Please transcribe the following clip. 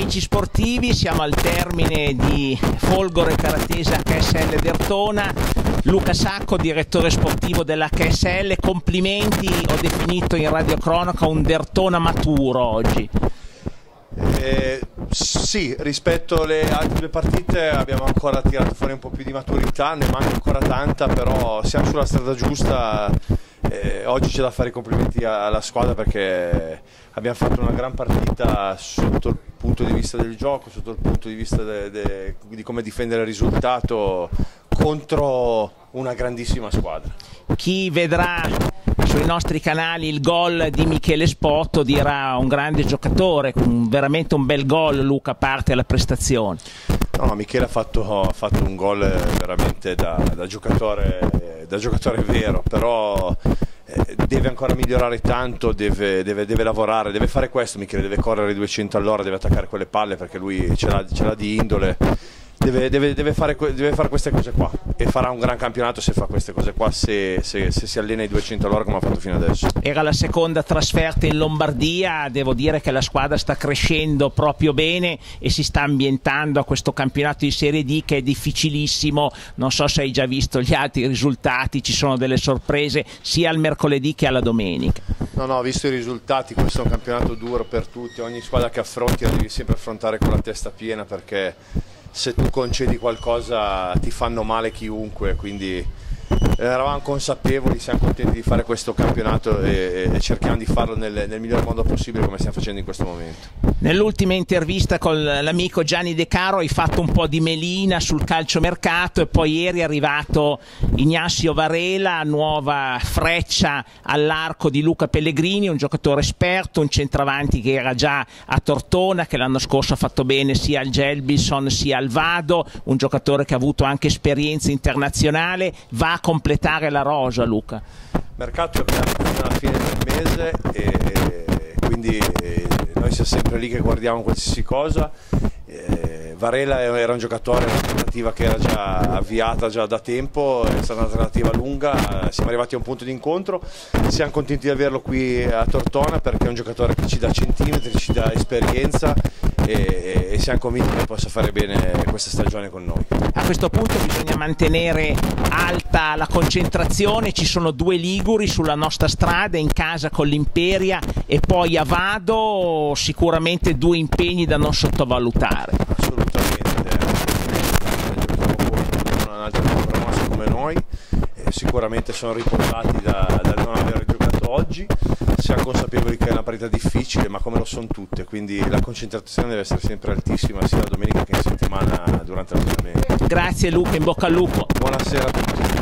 amici sportivi, siamo al termine di Folgore Karatese HSL Dertona. Luca Sacco, direttore sportivo dell'HSL, complimenti, ho definito in radiocronaca un Dertona maturo oggi. Sì, rispetto alle altre due partite abbiamo ancora tirato fuori un po' più di maturità, ne manca ancora tanta, però siamo sulla strada giusta. Eh, oggi c'è da fare i complimenti alla squadra perché abbiamo fatto una gran partita sotto il punto di vista del gioco, sotto il punto di vista de, de, di come difendere il risultato contro una grandissima squadra. Chi vedrà sui nostri canali il gol di Michele Spotto dirà un grande giocatore, veramente un bel gol Luca, parte alla prestazione. No, Michele ha fatto, ha fatto un gol veramente da, da, giocatore, da giocatore vero, però eh, deve ancora migliorare tanto, deve, deve, deve, lavorare, deve fare questo Michele, deve correre 200 all'ora, deve attaccare quelle palle perché lui ce l'ha di indole Deve, deve, deve, fare, deve, fare, queste cose qua. E farà un gran campionato se fa queste cose qua se, se, se si allena i 200 all'ora come ha fatto fino adesso. Era la seconda trasferta in Lombardia devo dire che la squadra sta crescendo proprio bene e si sta ambientando a questo campionato di Serie D che è difficilissimo. Non so se hai già visto gli altri risultati ci sono delle sorprese sia al mercoledì che alla domenica. No no ho visto i risultati questo è un campionato duro per tutti ogni squadra che affronti la devi sempre affrontare con la testa piena perché se tu concedi qualcosa ti fanno male chiunque, quindi eravamo consapevoli, siamo contenti di fare questo campionato e, e cerchiamo di farlo nel, nel, miglior modo possibile come stiamo facendo in questo momento. Nell'ultima intervista con l'amico Gianni De Caro hai fatto un po' di melina sul calciomercato e poi ieri è arrivato Ignacio Varela, nuova freccia all'arco di Luca Pellegrini, un giocatore esperto, un centravanti che era già a Tortona, che l'anno scorso ha fatto bene sia al Gelbison sia al Vado, un giocatore che ha avuto anche esperienza internazionale, va a completare la rosa Luca? Mercato è fino alla fine del mese e quindi eh, noi siamo sempre lì che guardiamo qualsiasi cosa. Eh, Varela era un giocatore, un'alternativa che era già avviata già da tempo, è stata un'alternativa lunga, siamo arrivati a un punto di incontro, siamo contenti di averlo qui a Tortona perché è un giocatore che ci dà centimetri, ci dà esperienza e, e siamo convinti che possa fare bene questa stagione con noi. A questo punto bisogna mantenere alta la concentrazione, ci sono due Liguri sulla nostra strada, in casa con l'Imperia e poi a Vado, sicuramente due impegni da non sottovalutare. Assolutamente, un'altra promossa come noi, sicuramente sono riposati da, dal non aver oggi siamo consapevoli che è una partita difficile, ma come lo sono tutte, quindi la concentrazione deve essere sempre altissima sia la domenica che in settimana durante l'allenamento. Grazie Luca, in bocca al lupo. Buonasera a tutti.